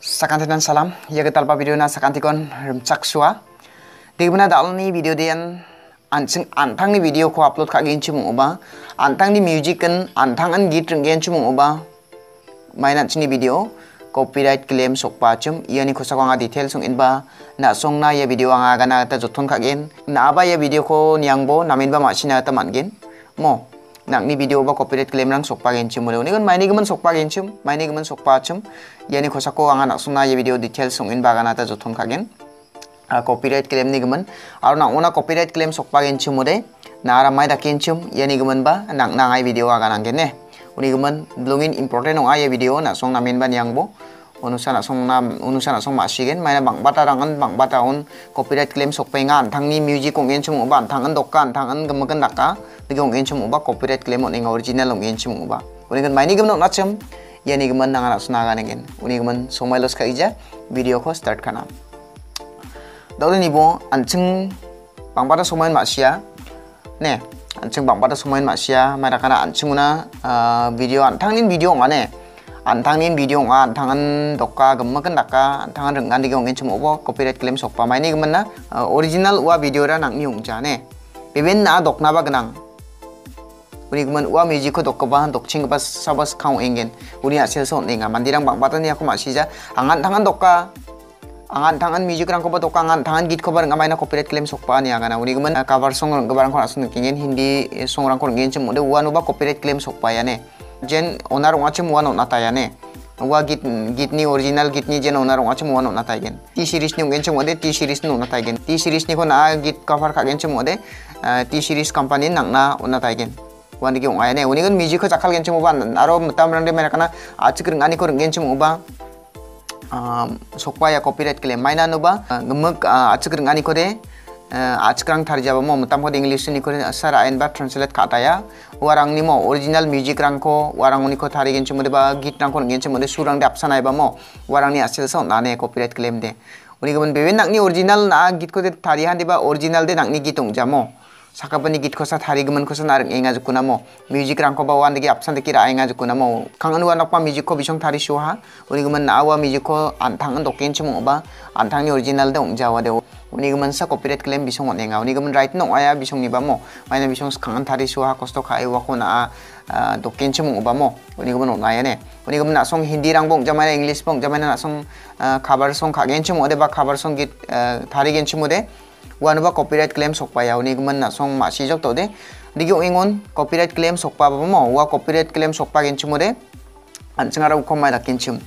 Sakantinan salam, ya kita talpa video na sakantikon remcak suwa. Di mana dal ni video dian anjing antang ni video ko upload kagin cuma uba, antang ni music kan antang an git renggen cuma uba. Mainan sini video, copyright claim sok pacem, iya ni kosa nga detail song inba, na song na ya video anga gana ta joton kagin, na aba ya video ko niangbo namin ba masina ta mangin, mo nak ni video ba copyright claim lang sokpa genchim mule uni kan maini gaman sokpa genchim maini gaman sokpa chum yani khosako anga nak suna ye video details song in bagana ta kagen a copyright claim ni gaman aro nak una copyright claim sokpa genchim mule na ara mai da kenchum yani gaman ba nak na ngai video aga nang ne uni gaman blungin important ong ye video na song namin ban yang bo unusan asong nam unusan asong masigen mana bang bata rangan bang bata un copyright claim sok pengan thang ni music kong en chum ban thang an dokan thang an gamagan naka digong en chum ba copyright claim on original ong en chum ba uni kan maini nacham ya ni gaman nang anak sunaga nengen uni gaman somai los ka video ko start kana dole ni bo anching bang bata somai masia ne anching bang bata somai masia mara kana anching una video antangnin video ngane antangnin video nga antangan dokka gemma kan dakka antangan rengan diga ungen cuma obo copyright claim sokpa mai ni gemna original wa video ra nang ni ungja ne. Beben na dokna ba genang. Uni geman wa music ko dokka ba dokching ba sabas kau engen uni asel so nenga mandirang bang batani aku masija angan tangan dokka angan tangan music rang ko ba dokka angan tangan git ko ba ngamai na copyright claim sokpa ni agana uni geman cover song rang ko ko asun kingen hindi song rang ko ngen cuma de wa no ba copyright claim sokpa ya ne जेन ओनार वाचे मुवान ओना तायाने वा गीत गीतनी ओरिजिनल गीतनी जेन ओनार वाचे मुवान ओना तायगेन टी सिरीजनि उगेनचे मुवादे टी सिरीजनि ओना तायगेन टी सिरीजनिखौ ना गीत कभार खागेनचे मुवादे टी सिरीज कम्पानि नांना ओना तायगेन वानगे ओंगायने उनिगोन म्युजिकखौ जाखालगेनचे मुवा आरो मतामरांदे मेराखाना आथिखोरोंगानिखौ रोंगेनचे मुवा 속바야 코피라이트 클레임 마이나노바 금목 아츠그릉 ko de no ba gemek achik ring ani ko de आजकल थार जाबा मो मुताम को इंग्लिश नि को सर आइन बा ट्रांसलेट खाताया वारांग नि मो ओरिजिनल म्यूजिक रांग को वारांग नि को थारी गेन चमदे बा गीत रांग को गेन चमदे सुरांग दे अपसा नाय बा मो वारांग नि आसेल सो नाने कॉपीराइट क्लेम दे उनि गबन बेबे नांगनि ओरिजिनल ना गीत को दे थारी हां दे बा ओरिजिनल दे नांगनि गीत उंग जामो sakapani git kosa thari gman kosa nar enga jukuna mo music rang ko bawa ndegi apsan de kira enga jukuna mo kangan wa nakpa music ko bisong thari shu ha uni gman na wa music ko antang do ken chimo ba antang ni original de ungjawa de uni gman sa copyright claim bisong on enga uni gman right no aya bisong ni ba mo maina bisong kangan thari shu ha kosto khai wa ko na do ken chimo ba mo uni gman on aya ne uni gman na song hindi rang bong jamana english bong jamana na song khabar song khagen chimo de ba khabar song git thari gen chimo de wanuba copyright claim sokpa yau ni gman na song ma si jok to de digi ingun copyright claim sokpa ba mo wa copyright claim sokpa gen chimo de an chingara u khoma da kin chim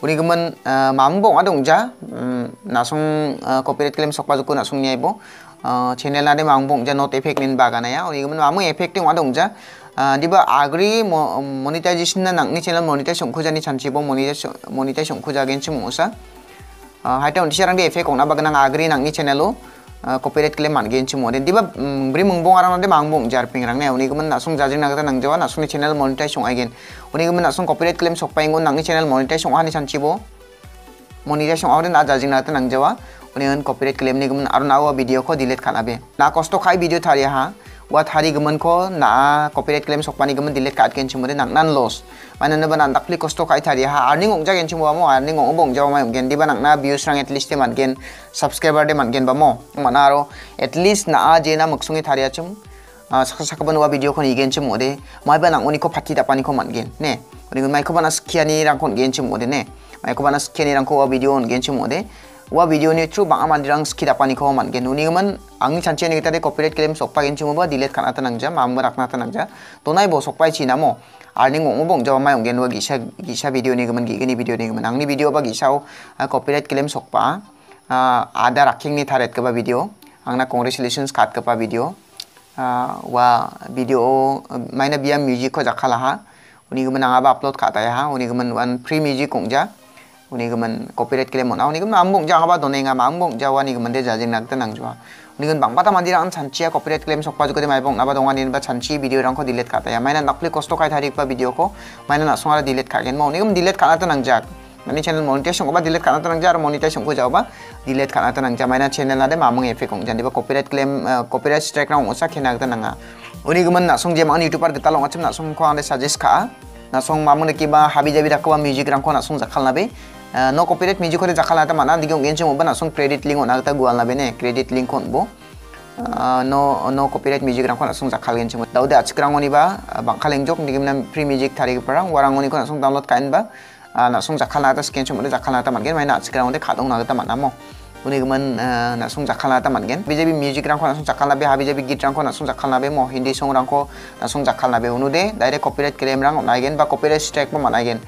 우리 그러면 어, 만봉 아동자 음, 나송 어, 코피레트 클림 속바주고 나송 예보 어, 채널 안에 만봉자 노트 에펙트는 바가나야 우리 그러면 아무 에펙트 아동자 아, 디바 아그리 뭐 모니타이제이션은 낙니 채널 모니타이션 코자니 잠시보 모니타이션 모니타이션 코자겐 치모사 아, 하여튼 시장에 에펙트 공나 바가나 아그리 낙니 채널로 bri mungbong arang de mangbong jar ping rang ne uni gumen nasung jajing nagata nang jawa nasung ni channel monetize song again uni gumen nasung copyright claim sok paingon nang ni channel monetize song ani chanchibo monetize song awden na jajing nagata nang jawa uni gan copyright claim ni gumen arun awa video ko delete khanabe na kosto khai video thari ha wa thari gaman ko na copyright claim sok pani gaman delete kat ken chimode nang nan loss mana na banan dakli kosto kai thari ha earning ong jagen chimo mo earning ong bong jawa mai gen di banang na views rang at least man gen subscriber de man gen ba mo. Mana aro at least na je na maksungi thari achum saka saka ban wa video kon igen de mai banang oni ko phati da pani ko man gen ne. Oni mai ko bana skiani rang kon gen chimo de ne. Mai ko bana skiani rang ko video on gen वह video ने through बा खिदापानी को मानगे नुनीमन आंगी सानी नेता कपीराइट क्लेम सौपा गेंगे मोबाइल डिलेट खाना था नंजा मामा रखना था नंजा तो नाई बो सौपा ची नामो आर्निंग बंग जब माइ होंगे गीसा गीसा भिडियो नेगमन गिगनी भिडियो नेगमन आंगी भिडियो बा गीसाओ कपीराइट क्लेम सौपा आदा राखेंगे था रेट कबा भिडियो आंगना कंग्रेचुलेसन खाद कबा भिडियो वा भिडियो माइना को जखा लहा उन्नीगमन आंगा फ्री म्यूज़िक हों 우리 그만 고피렛 그래 뭐나? 우리 그만 봉자 하바 돈에가 마음 봉자와 니 그만 대 자쟁 났다 낭주와 우리 그만 방바다 만디랑 잔치야 고피렛 그래 속 빠지고 대 말봉 나바 동안 이는 바 잔치 비디오랑 거 딜렛 가다야 마이나 낙플리 코스토 카이 다리 바 비디오 코? 마이나 나송아라 딜렛 가겐. 뭐 우리 그만 딜렛 가나다 낭자. 아니 채널 모니테이션 거봐. 딜렛 가나다 낭자. 아 모니테이션 거 잡아 딜렛 가나다 낭자. 마이나 채널 나데 마몽 에페 공자 디바 고피렛 클레임 어, 고피렛 스트라이크 랑 오사 케나다 낭아 우리 그만 나송 제만 유튜버 그딸 롱아침 나송 코안데 사제스카. 나송 마몽 느끼바 하비자비 다코바 뮤직 랑 코나 송자 칼나베 no copyright music kore jakhala ta mana digong genche mo bana song credit link ona ta gual na bene credit link on bo no no copyright music rang kon song jakhal genche mo daude achikrang oni ba bangkhal engjok nigim nam free music thari parang warang oni kon song download kain ba na song jakhala ta scan chum jakhala ta mangen mai na achikrang de khadong na ta manamo উনিগমন নাসং জাখালাতা মানগেন BJP music রাংখ নাসং জাখালাবে হা বিজেপি গীত রাংখ নাসং জাখালাবে ম হিন্দি সং রাংখ নাসং জাখালাবে উনুদে ডাইরেক্ট কপিরাইট ক্লেম রাং নাইগেন বা কপিরাইট স্ট্রাইক মানাইগেন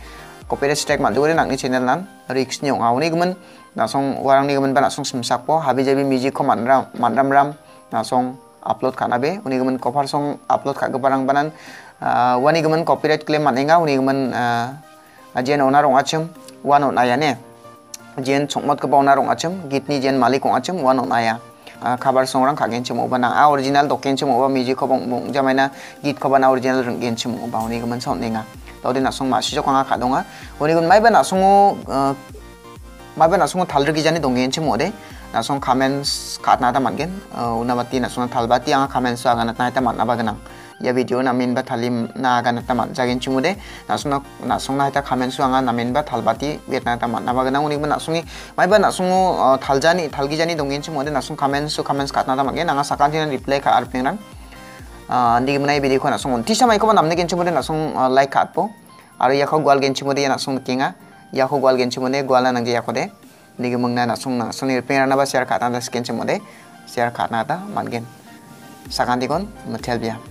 copyright strike ma mana gen copyright strike man jore nang ni channel nan risk ni ong uni gemen na song warang ni gemen ba na sung simsak po ha bijabi music ko man ram man ram ram na song upload kana be uni gemen cover song upload ka barang banan wani gemen copyright claim man inga uni gemen ajen onar ong achim wan on ayane jen chongmot ko bauna rong achim gitni jen malik ong achim wan on aya kabar songrang kagen chimo bana a original doken chimo ba music ko bong bong jamaina git ko bana original reng gen chimo ba. Oni gaman son তদিন আসং মাসি যখন খাদোঙা ওনিগুন মাইবে নাসংও মাইবে নাসংও থালরকি জানি দঙ্গেনছে মোদে নাসং খামেন খাতনাটা মানগেন উনাবাতি নাসং থালবাতি আঙা খামেন সো আগানাত নাইতা মাননাবা গনাং ya video namin ba talim na ganat taman jagin chimude nasung nasung na hita kamen suanga namin ba talbati vietnam taman na bagana unik ba nasungi mai ba nasungu taljani talgi jani dongin chimude nasung kamen su kamen skatna taman ge nanga sakan jina reply ka arpeng rang ndi gimna video ko na sung ti samai ko ba namne gen chumude na sung like kat po aro ya ko gwal gen chumude na sung kinga ya ko gwal gen chumude gwal na ngi ya ko de ndi gimna na sung na sung ni repeng na ba share kat na share kat na ta man gen sakan dikon matel biya